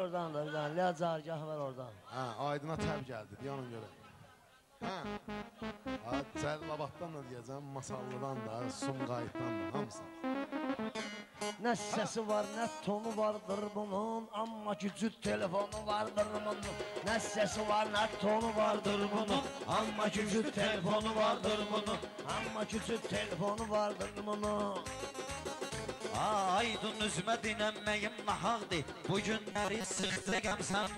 oradan da bir tane. Leyla cargah var oradan. Hə, Aydına təb gəldi, deyə ona görə. Hə. Ha, Cəlilabaddan da deyəcəm, Masallıdan da, Sumqayıtdan da, hamısı. Ne sesi var ne tonu vardır bunun Ama küçük telefonu vardır bunun Ne sesi var ne tonu vardır bunun Ama küçük telefonu vardır bunun Ama küçük telefonu vardır bunun Aydın üzmə dinənməyim nahaqdır Bu günləri sıxdı qəmsən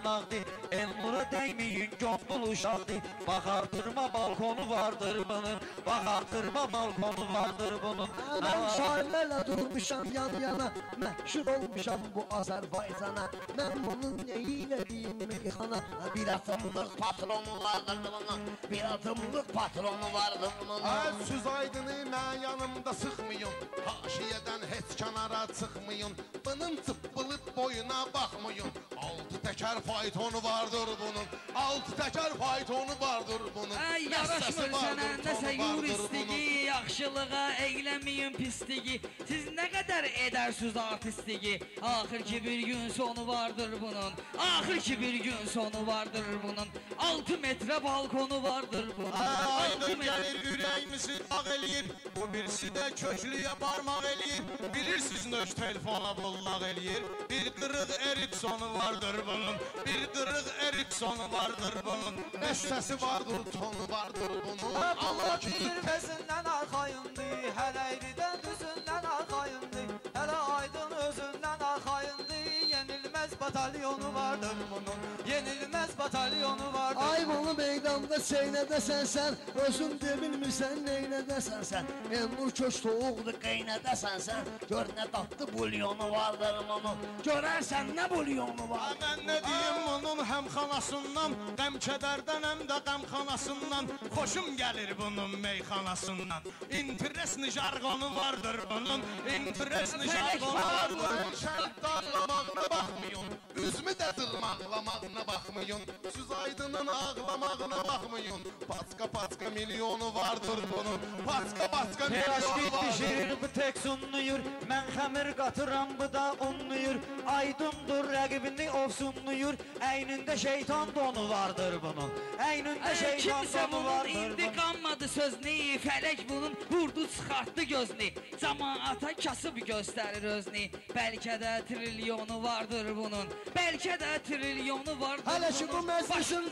nağdır Elnura dəyməyin gömbul uşaqdır Bax artırma balkonu vardır bunun. Bax artırma balkonu vardır bunun. Ben şairlerle durmuşam yan yana. Meşhur olmuşam bu Azerbaycan'a. Ben bunun neyiyle diyeyim meyhana? Bir atımlık patronu vardır bunun. Bir atımlık patronu vardır bunun. Hə, Süz Aydını mən yanımda sıxmayın. Haşiyədən heç kənara çıxmayın. Bunun çıppılıb boyuna baxmayın. Altı təkər faytonu vardır bunun. Altı təkər faytonu vardır bunun. Ay yaraşmır sənə nəsə yuristigi Yaxşılığa eyləməyin pisligi Siz nə qədər edərsiniz artistigi Axır ki bir gün sonu vardır bunun. Axır ki bir gün sonu vardır bunun. 6 metrə balkonu vardır bunun. Altı Aydın metrə- gəlir ürəyimizi ağ eləyir Bu birisi də köklüyə barmaq eləyir Bilirsiniz nöş telefona bullaq eləyir Bir qırıq Eriksonu vardır bunun. Bir qırıq Eriksonu vardır bunun. Səsi vardır, tonu vardır bunun. Allah Allah ki, zirvəsindən arxayındı, hələ iridən düzündən arxayındı, hələ aydın özündən arxayındı, yenilməz batalyonu vardır bunun, yenilməz batalyonu vardır. Ay bunu meydanda çeynədəsən sən Özün debilmirsən neynədəsən sən Elnur köç soğuqdur qeynədəsən sən Gör nə dadlı bulyonu vardır bunun. Görərsən nə bulyonu var? Mən nə deyim bunun? Həm xanasından Qəm kədərdən həm də qəmxanasından Xoşum gəlir bunun meyxanasından İnteresni jargonu vardır bunun. İnteresni jargonu vardır. Mən şərt dağlamağına baxmayın. Üzümü də dırmaqlamağına baxmayın. Süz Aydının ağlamağına baxmayın. Paska paska milyonu vardır bunun. Paska Telaş milyonu vardır. şiir bu tek sunluyur Mən xəmir qatıram bu da unluyur Aydındır rəqibini ofsunluyur Əynində şeytan donu vardır bunun Əynində şeytan donu bunun vardır indi bunun qanmadı sözünü Fələk bunun vurdu çıxartdı gözünü. Camaata kasıb göstərir özünü. Bəlkə də trilyonu vardır bunun Bəlkə də trilyonu vardır Hələ ki bu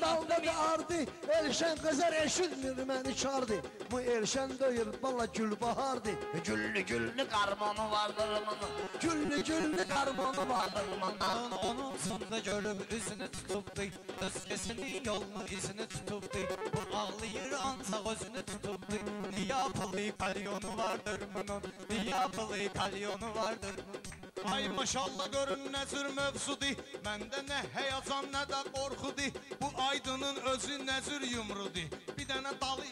dalında bir- da ardı. Elşən qızar eşitmir məni çardı Bu Elşən döyür bala gülbahardı Güllü güllü qarmonu vardır bunun. Güllü güllü qarmonu vardır bunun. Onun onun sonunda görüp üzünü tutupdu Özgesinin yolunu izini tutupdu Bu ağlayır ancak özünü tutupdu Niyapalı kalyonu vardır bunun. Niyapalı kalyonu vardır bunun Ay maşallah görün nə cür mövzudur Məndə nə həyəcan, nə də qorxudur Bu aydının özü nə cür yumrudur Bir dənə dalı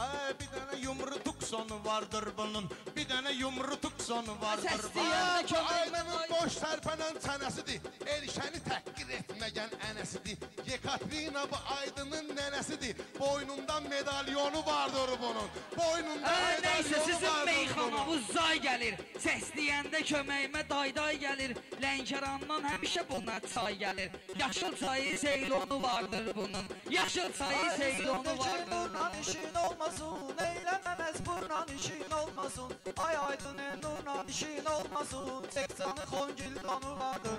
Ay, bir dənə yumru tuksonu vardır bunun. Bir dənə yumru tuksonu vardır Aydının boş tərpənən çənəsidir. Elşəni təhqir etməyən ənəsidir. Yekaterina bu Aydının nənəsidir. Boynunda medalyonu vardır bunun. Boynunda Ə, medalyonu sizin vardır bunun. meyxanavuz zay gəlir. Səs deyəndə köməyimə dayday gəlir. Lənkərandan həmişə buna çay gəlir. Yaşıl çayı seylonu vardır bunun. Yaşıl çayı seylonu vardır Nurla işin olmasın Eylememez burnan işin olmasın Ay aydının nurla işin olmasın Seksanı koncil konu vardır.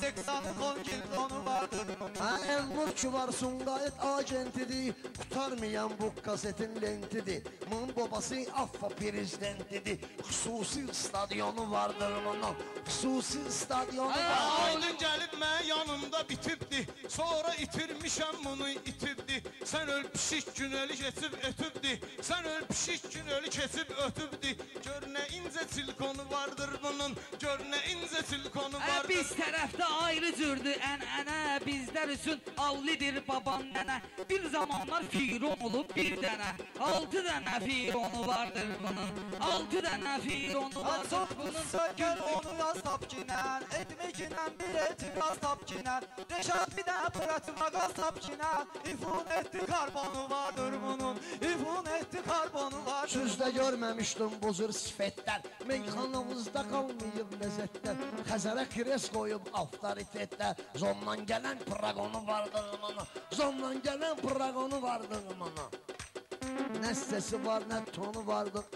Seksanı koncil konu vardır. Ha Elnur ki var Sumqayıt agentidir Tutarmayan bu kasetin lentidir Bunun babası Affa prezidentidir Xüsusi stadyonu vardır bunun. Xüsusi stadyonu Aa, var Aydın gəlib mən yanımda bitibdi Sonra itirmişəm bunu itibdi Sən öl pişik gün ölü keçib ötübdi Sən öl pişik gün ölü keçib ötübdi Gör incə silkonu vardır bunun. Gör nə incə silkonu Ə, vardır. biz tərəfdə ayrı cürdür ənənə Bizlər üçün allidir babam nənə Bir zamanlar firon olub bir dənə Altı dənə fironu vardır bunun. Altı dənə fironu vardır çok bunun. söker onu yaz tapkine kinən Etmi kinən bir etiraz tap kinən Reşat bir də pıratma qaz tap kinən İfun etdi karbonu vardır Sözdə görməmişdim bu cür sifətlər Meyxanamızda qalmayıb ləzzətlər Xəzərə kres qoyub avtoritetlər Zondan gələn praqonu vardır mana. Zondan gələn praqonu vardır mana. Nə səsi var, nə tonu vardır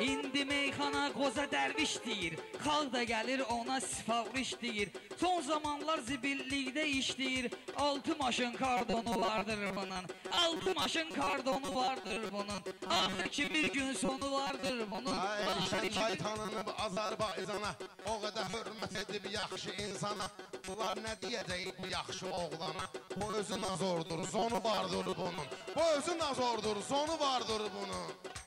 İndi meyxana qoza dərviş deyir Xalq da gəlir ona sifariş deyir. Son zamanlar zibillikdə işləyir Altı maşın kardonu vardır bunun Altı maşın kardonu vardır bunun. Axır ki bir gün sonu vardır bunun. Ay ki Şəngay tanınıb Azərbaycana O qədər hörmət edib yaxşı insana. Bunlar nə deyəcək bu yaxşı oğlana? Bu özü nazordur, sonu vardır bunun. Bu özü nazordur, sonu vardır bunun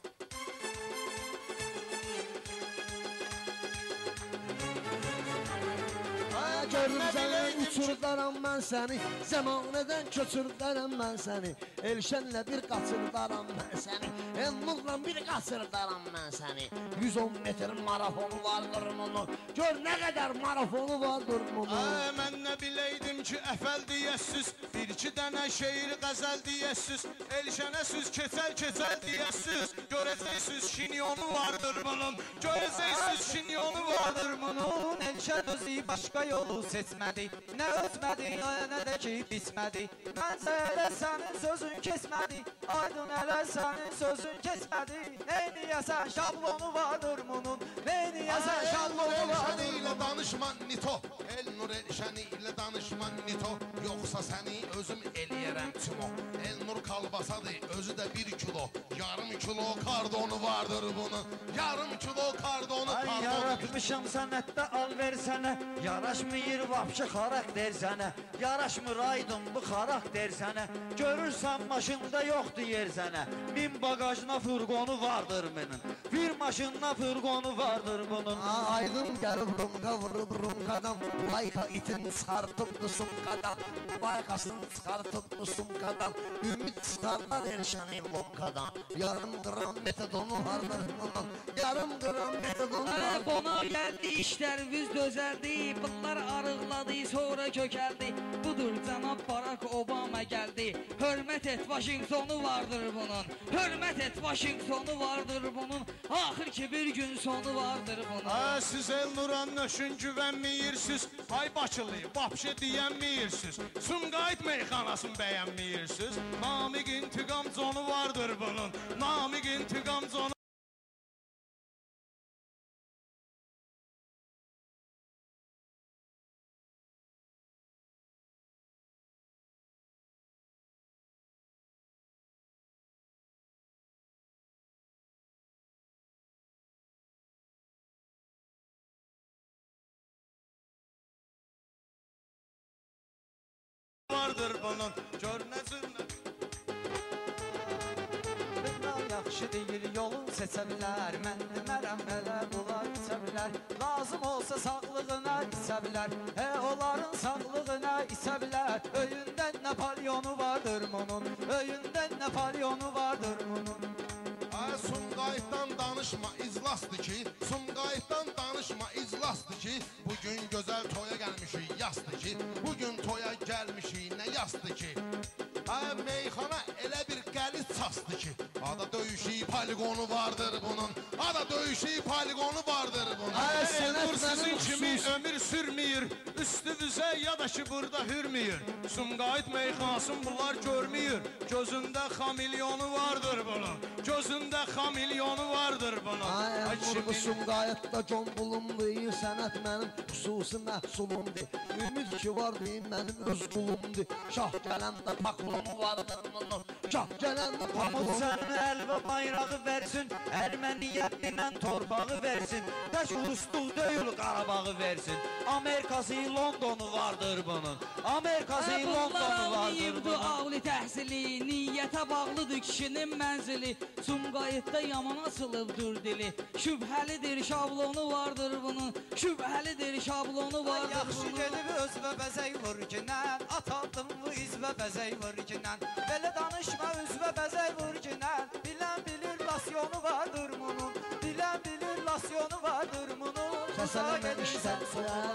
Ay gördüm səni uçurdaram mən səni Zəmanədən köçürdaram mən səni Elşənlə bir qaçırdaram mən səni Elnurla bir qaçırdaram mən səni 110 metr marafonu vardır bunun Gör nə qədər marafonu bunun Ay mən nə biləydim ki əfəl deyəsiz Bir iki dənə şeir qəzəl deyəsiz Elşənə süz keçəl keçəl deyəsiz Görəcəksiniz şinyonu vardır bunun Görəcəksiniz şinyonu vardır Bunun elşən özü başqa yolu seçmədi Nə ötmədi, nə də ki bitmədi Məncə elə sənin sözün kesmədi Aydın elə sənin sözün kesmədi Neyniyəsən şablonu vardır bunun Neyniyəsən Elnur şablonu vardır ilə danışma Nito. Elnur Elşəni ilə danışma Nito. Yoxsa səni özüm eləyərəm Timo. Elnur kalbasadır, özü də bir kilo. Yarım kilo kardonu vardır bunun. Yarım kilo kardonu Ay kardonu. yaratmışam sənətdə al versənə Yaraşmıyır vapşı xarakter sənə. Yaraşmır aydın bu xarakter sənə. Görürsən maşında yoxdur yer sənə. Min bagajına furgonu vardır mənim. Bir maşınına furgonu vardır bunun. Aa, Aydın gəlib rumqa vurub rumqadan Layka itin çıxartıbdı sumqadan Baykasını çıxartıbdı sumqadan Ümid çıxarlar Elşəni lumqadan Yarım qram metadonu vardır bunun Yarım qram metadonu Ay, vardır Qonaq gəldi, işlərimiz dözəldi, bunlar arıqladı, sonra kökəldi. Budur cənab Barack Obama gəldi. Hörmət et Washingtonu vardır bunun. Hörmət et Washingtonu vardır bunun. Axır ki bir gün sonu vardır bunun. Ay siz Elnur'a nöşün güvənmiyirsiniz Ay Bakılı, vapşe deyənmiyirsiniz Sumqayıt meyxanasını bəyənmiyirsiniz Namiq intiqam zonu vardır bunun. Namiq intiqam zonu vardır bunun. Gör nə yaxşı deyil yolun seçə bilər Mən demərəm elə bunlar içə bilər Lazım olsa sağlığına içə bilər He onların sağlığına içə bilər Öyündə Napolyonu vardır bunun? Öyündə Napolyonu vardır bunun? Ay Sumqayıtdan danışma iclasdır ki. Sumqayıtdan danışma iclasdır ki. Bugün gözəl toya gəlmişik yasdır ki. Bugün toya gəlmişik nə yasdır ki? Ay meyxana elə bir qəliz çastı ki Ada döyüşü poligonu vardır bunun. Ada döyüşü poligonu vardır bunun. Ay sənət sizin mənim kimi ömür sürmüyor? Üstünüzə ya da ki burada hürmüyor. Sumqayıt meyxanasını bunlar görmüyor. Gözündə xamilyonu vardır bunun. Gözündə xamilyonu vardır bunun. Ay Ay bu sumqayıtda con bulundu Sənət mənim xüsusi məhsulumdur Ümid ki var deyim mənim öz qulumdur Şah gələn də paklonu vardır bunun. Şah gələn də Pamuk və bayrağı versin Erməniyyət dinən torbağı versin Tək Rusluq deyil Qarabağı versin. Amerikası Londonu vardır bunun Amerikası Bunlar Londonu vardır bunun. ağlı təhsili Niyyətə bağlıdır kişinin mənzili. Sumqayıtda yaman açılıbdır dili Şübhəlidir şablonu vardır bunun Şübhəlidir şablonu vardır yaxşı bunun. gedib öz və bəzək vurginən At aldım bu iz və bəzək vurginən Belə danışma üz və bəzək vurginən Lasyonu vardır bunun. Misyonu vardır bunun Səsənə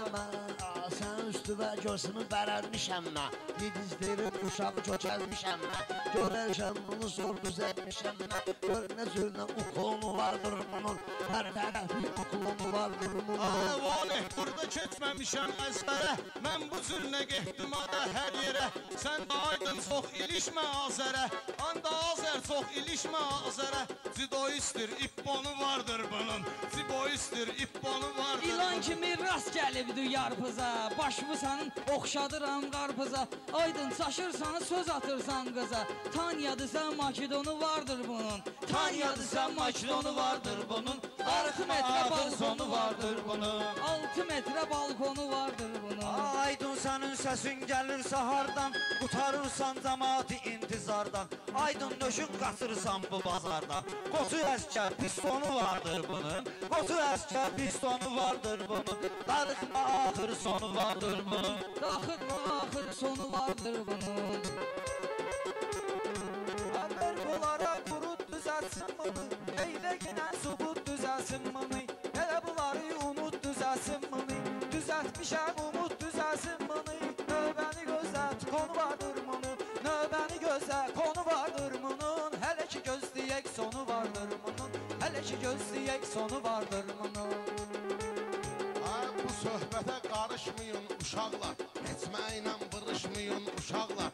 Uzağa mən üstüvə gözümü bərəlmişəm mən Yedizdirib uşağı köçəlmişəm mən Görərkən bunu zor düzəltmişəm mən Gör nə cürlə uklonu vardır bunun Hər tərəfi uklonu vardır bunun Aha valeh burada keçməmişəm əzbərə Mən bu cür nə getdim ada hər yerə Sən də aydın çox ilişmə Azərə Anda Azər çox ilişmə Azərə Zidoistir, ipponu vardır bunun. Ziboistir, ipponu vardır İlan kimi rast gəlibdi yarpıza Başımı sənin oxşadıram qarpıza. Aydın çaşırsan söz atırsan qıza. Tanyadısan Makedonu vardır bunun. Tanyadısan Makedonu vardır bunun. 6 metrə balkonu vardır bunun. 6 metrə balkonu vardır bunun. Aydın sənin səsin gəlirsə hardan Qutarırsan cəmaati intizardan Aydın döşün qaçırsan bu bazarda. Qoçu əskər pistonu vardır bunun. Qoçu əskər pistonu vardır bunun. Darıxma axır sonu vardır bunun Daxır axır sonu vardır bunun? Əmr bunlara qurut düzəlsin bunu. Eyləginə subut düzəlsin bunu. Elə bunları unut düzəlsin bunu. Düzəltmişəm umut düzəlsin bunu. Növbəni gözlə konu vardır bunu Növbəni gözlə konu vardır bunun. Hələ ki gözləyək sonu vardır bunun. Hələ ki gözləyək sonu vardır bunun söhbətə qarışmayın uşaqlar Keçməklə vırışmayın uşaqlar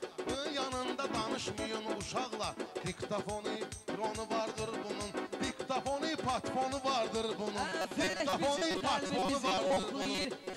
yanında danışmayın uşaqlar Diktafonu, dronu vardır bunun. Diktafonu, patfonu vardır bunun. Diktafonu, patfonu vardır bunun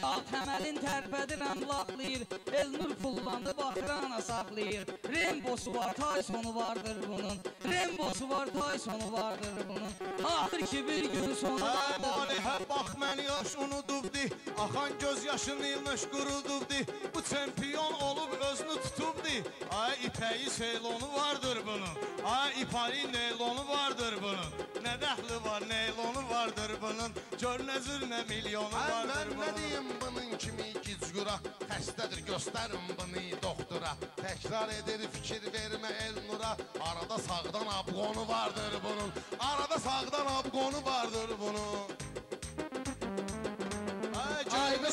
Dağ təməlin tərpədirəm laqlayır Elnur pullandı baxırana saxlayır. Rembosu var, Taysonu vardır bunun. Rembosu var, Taysonu vardır bunun. Axır ki bir gün sonu Hə, Malihə bax məni yaş unudubdi Axan göz yaşını ilmiş qurudubdi Bu çempion olub özünü tutubdi Ay ipəyi seylonu vardır bunun. Ay ipəyi neylonu vardır bunun. Nə dəxli var, neylonu vardır bunun. Gör nə cür nə milyonu vardır mən nə deyim bunun kimi gicgura Xəstədir göstərin bunu doktora. Təkrar edir fikir vermə Elnura Arada sağdan abqonu vardır bunun. Arada sağdan abqonu vardır bunun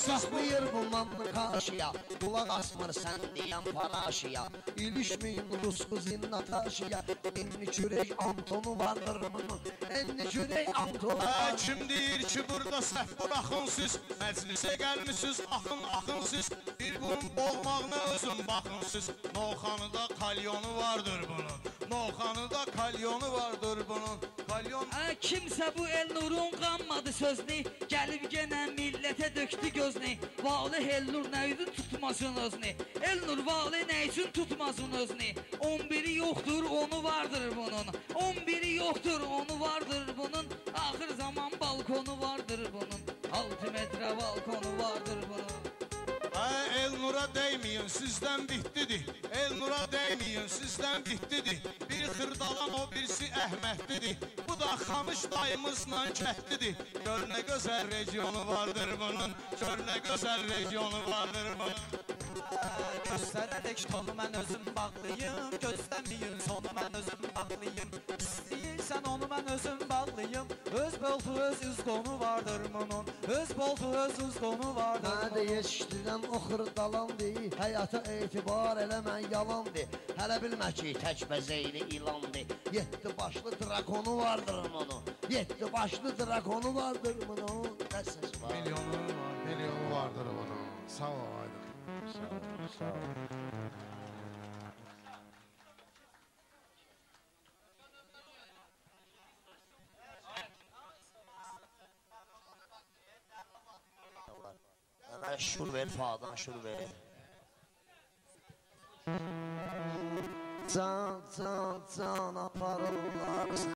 saxlayır bu mamlı karşıya. Kulak asmır sen diyen paraşıya İlişmeyin Rus kızın Nataşıya Enli çürek Antonu vardır bunun Enli çürek Antonu vardır kim deyir ki burada səhv buraxın siz? Məclisə gəlmisiniz, axın axın siz. Bir bunun olmağına özün baxın siz. Novxanıda kalyonu vardır bunun. Novxanıda kalyonu vardır bunun. Kalyon Hə, kimsə bu Elnurun qanmadı sözünü. Gəlib genə millətə döktü gözünü Valih Elnur nə üçün tutmasın özünü Elnur valih nə üçün tutmasın özünü 11-i yoxdur onu vardır bunun. 11-i yoxdur onu vardır bunun. Axır zaman balkonu vardır bunun. 6 metrə balkonu vardır bunun. Ay Elnura dəyməyin, sizdən bitdidir. Elnura dəyməyin, sizdən bitdidir. Biri xırdalan, o birisi Əhməddidir. Bu da Xamış dayımızla kətlidir. Gör nə gözəl regionu vardır bunun. Gör nə gözəl regionu vardır bunun. Göstərərək tonu mən özüm bağlıyım Gözləməyin sonu mən özüm bağlıyım İstəyirsən onu mən özüm bağlıyım Öz boltu öz üzqonu vardır bunun Öz boltu öz üzqonu vardır Mənə də yetişdirən o xırdalandı Həyata etibar eləmən yalandı Hələ bilmə ki tək bəzəyli ilandı Yeddi başlı drakonu vardır bunun Yeddi başlı drakonu vardır bunun Nə səs var? Milyonu var, milyonu vardır bunun Sağ ol Aydın. Sağ ol, sağ ol. Şur ver, fadan şur ver Can, can, can aparırlar